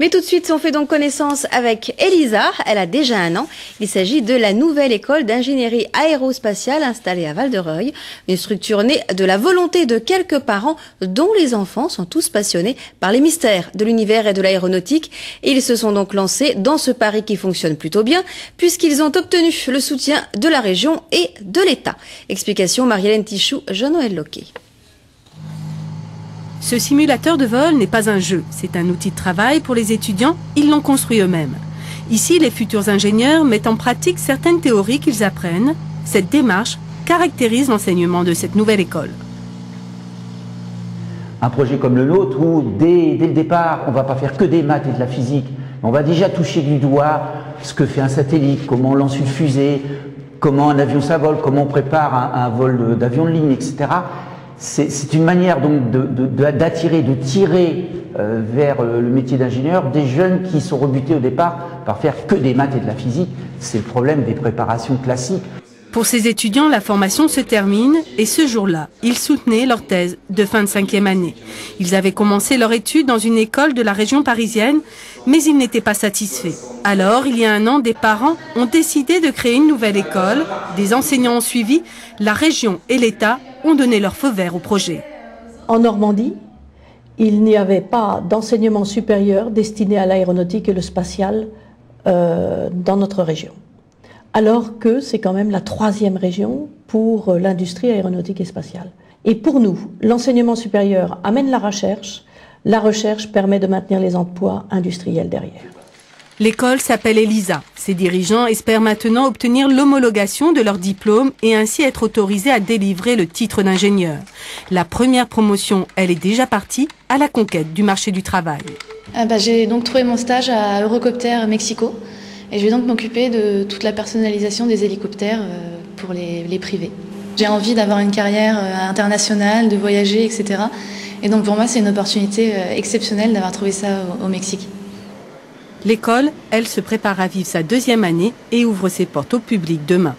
Mais tout de suite, on fait donc connaissance avec Elisa. Elle a déjà un an. Il s'agit de la nouvelle école d'ingénierie aérospatiale installée à Val-de-Reuil. Une structure née de la volonté de quelques parents dont les enfants sont tous passionnés par les mystères de l'univers et de l'aéronautique. Et ils se sont donc lancés dans ce pari qui fonctionne plutôt bien puisqu'ils ont obtenu le soutien de la région et de l'État. Explication Marie-Hélène Tichou, Jean-Noël Loquet. Ce simulateur de vol n'est pas un jeu, c'est un outil de travail pour les étudiants, ils l'ont construit eux-mêmes. Ici, les futurs ingénieurs mettent en pratique certaines théories qu'ils apprennent. Cette démarche caractérise l'enseignement de cette nouvelle école. Un projet comme le nôtre où dès, le départ, on ne va pas faire que des maths et de la physique, on va déjà toucher du doigt ce que fait un satellite, comment on lance une fusée, comment un avion s'avole, comment on prépare un, un vol d'avion de ligne, etc c'est une manière donc d'attirer, de, tirer euh, vers euh, le métier d'ingénieur des jeunes qui sont rebutés au départ par faire que des maths et de la physique. C'est le problème des préparations classiques. Pour ces étudiants, la formation se termine et ce jour-là, ils soutenaient leur thèse de fin de cinquième année. Ils avaient commencé leur étude dans une école de la région parisienne, mais ils n'étaient pas satisfaits. Alors, il y a un an, des parents ont décidé de créer une nouvelle école. Des enseignants ont suivi. La région et l'État ont donné leur feu vert au projet. En Normandie, il n'y avait pas d'enseignement supérieur destiné à l'aéronautique et le spatial euh, dans notre région alors que c'est quand même la troisième région pour euh, l'industrie aéronautique et spatiale. Et pour nous, l'enseignement supérieur amène la recherche, la recherche permet de maintenir les emplois industriels derrière. L'école s'appelle ELISA. Ses dirigeants espèrent maintenant obtenir l'homologation de leur diplôme et ainsi être autorisés à délivrer le titre d'ingénieur. La première promotion, elle est déjà partie à la conquête du marché du travail. Ah bah, j'ai donc trouvé mon stage à Eurocopter Mexico. Et je vais donc m'occuper de toute la personnalisation des hélicoptères euh, pour les, privés. J'ai envie d'avoir une carrière euh, internationale, de voyager, etc. Et donc pour moi, c'est une opportunité euh, exceptionnelle d'avoir trouvé ça au, Mexique. L'école, elle, se prépare à vivre sa deuxième année et ouvre ses portes au public demain.